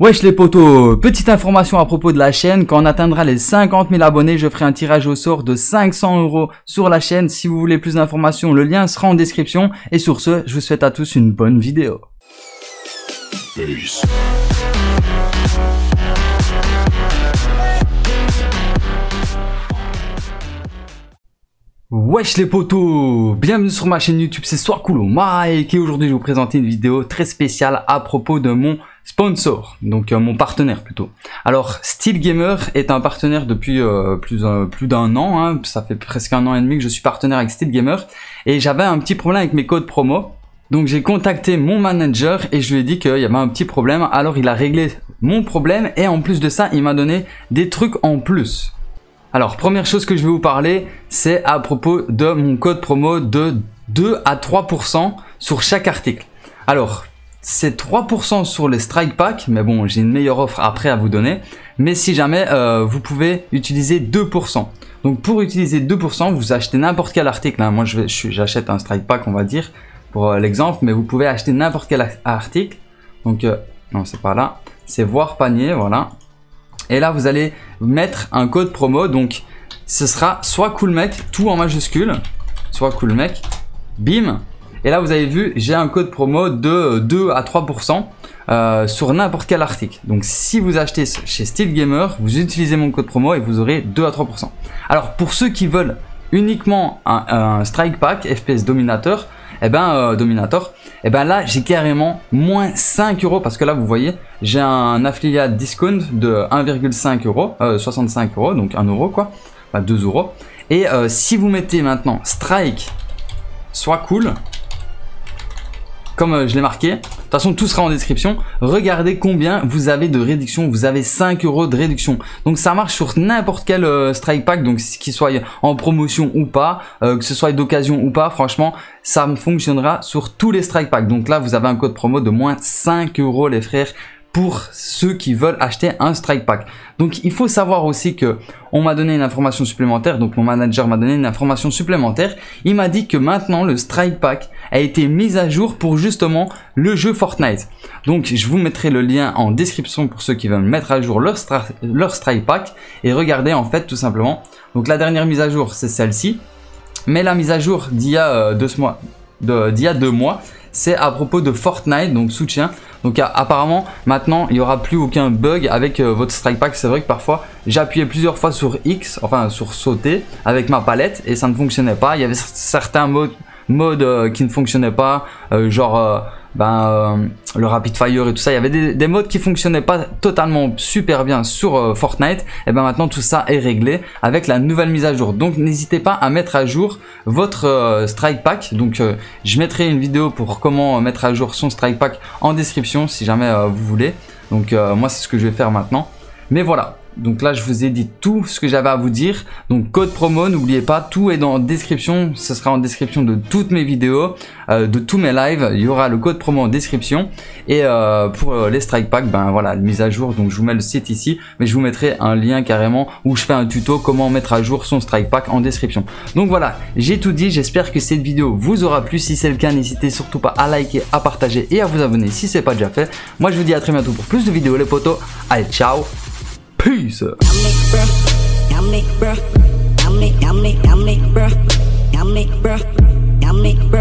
Wesh les potos, petite information à propos de la chaîne, quand on atteindra les 50 000 abonnés, je ferai un tirage au sort de 500 euros sur la chaîne. Si vous voulez plus d'informations, le lien sera en description. Et sur ce, je vous souhaite à tous une bonne vidéo. Wesh les potos Bienvenue sur ma chaîne YouTube, c'est Cool Mike et aujourd'hui je vais vous présenter une vidéo très spéciale à propos de mon sponsor, donc euh, mon partenaire plutôt. Alors Steel Gamer est un partenaire depuis euh, plus, plus d'un an, hein. ça fait presque un an et demi que je suis partenaire avec Steel Gamer et j'avais un petit problème avec mes codes promo. Donc j'ai contacté mon manager et je lui ai dit qu'il y avait un petit problème, alors il a réglé mon problème et en plus de ça il m'a donné des trucs en plus. Alors, première chose que je vais vous parler, c'est à propos de mon code promo de 2 à 3% sur chaque article. Alors, c'est 3% sur les strike packs, mais bon, j'ai une meilleure offre après à vous donner. Mais si jamais, euh, vous pouvez utiliser 2%. Donc, pour utiliser 2%, vous achetez n'importe quel article. Hein. Moi, j'achète un strike pack, on va dire, pour euh, l'exemple. Mais vous pouvez acheter n'importe quel article. Donc, euh, non, c'est pas là. C'est voir panier, voilà. Et là, vous allez mettre un code promo. Donc, ce sera soit cool mec, tout en majuscule, soit cool mec, bim. Et là, vous avez vu, j'ai un code promo de 2 à 3% euh, sur n'importe quel article. Donc, si vous achetez chez Steel Gamer, vous utilisez mon code promo et vous aurez 2 à 3%. Alors, pour ceux qui veulent uniquement un, strike pack FPS Dominator, eh ben euh, Dominator, eh ben là j'ai carrément moins 5 euros parce que là vous voyez j'ai un affiliate discount de 1,5 euros, 65 euros donc 1 euro quoi, 2 euros. Et euh, si vous mettez maintenant strike soit cool, comme euh, je l'ai marqué. De toute façon, tout sera en description. Regardez combien vous avez de réduction. Vous avez 5 euros de réduction. Donc ça marche sur n'importe quel euh, strike pack, donc qu'il soit en promotion ou pas, euh, que ce soit d'occasion ou pas. Franchement, ça fonctionnera sur tous les strike packs. Donc là, vous avez un code promo de moins 5 euros, les frères pour ceux qui veulent acheter un strike pack. Donc il faut savoir aussi que on m'a donné une information supplémentaire, donc mon manager m'a donné une information supplémentaire. Il m'a dit que maintenant le strike pack a été mis à jour pour justement le jeu Fortnite. Donc je vous mettrai le lien en description pour ceux qui veulent mettre à jour leur, strike pack et regardez en fait tout simplement. Donc la dernière mise à jour c'est celle-ci, mais la mise à jour d'il y a euh, deux mois, d'il y a deux mois, c'est à propos de Fortnite, donc soutien. Donc apparemment maintenant il n'y aura plus aucun bug avec euh, votre strike pack. C'est vrai que parfois appuyé plusieurs fois sur X, enfin sur sauter avec ma palette et ça ne fonctionnait pas. Il y avait certains modes, modes euh, qui ne fonctionnaient pas, euh, genre ben, euh, le rapid fire et tout ça. Il y avait des, modes qui fonctionnaient pas totalement super bien sur euh, Fortnite. Et ben maintenant tout ça est réglé avec la nouvelle mise à jour. Donc n'hésitez pas à mettre à jour votre euh, strike pack. Donc je mettrai une vidéo pour comment mettre à jour son strike pack en description si jamais vous voulez. Donc moi c'est ce que je vais faire maintenant. Mais voilà, donc là, je vous ai dit tout ce que j'avais à vous dire. Donc code promo, n'oubliez pas, tout est dans description. Ce sera en description de toutes mes vidéos, euh, de tous mes lives. Il y aura le code promo en description. Et euh, pour euh, les strike packs, ben voilà, mise à jour. Donc je vous mets le site ici, mais je vous mettrai un lien carrément où je fais un tuto comment mettre à jour son strike pack en description. Donc voilà, j'ai tout dit. J'espère que cette vidéo vous aura plu. Si c'est le cas, n'hésitez surtout pas à liker, à partager et à vous abonner si c'est pas déjà fait. Moi, je vous dis à très bientôt pour plus de vidéos les potos. Allez, ciao Peace. Yummy, bruh. Yummy, yummy, yummy, bruh. Yummy, bruh. Yummy, bruh.